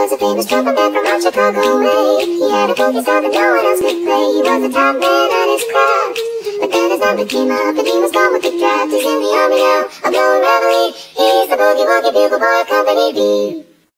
was a famous trumpet man from out Chicago way. He had a focus on that no one else could play. He was a top man at his craft. But then his number came up and he was gone with the draft. He's in the army now, I'm going reveille. He's the boogie woogie bugle boy of Company B.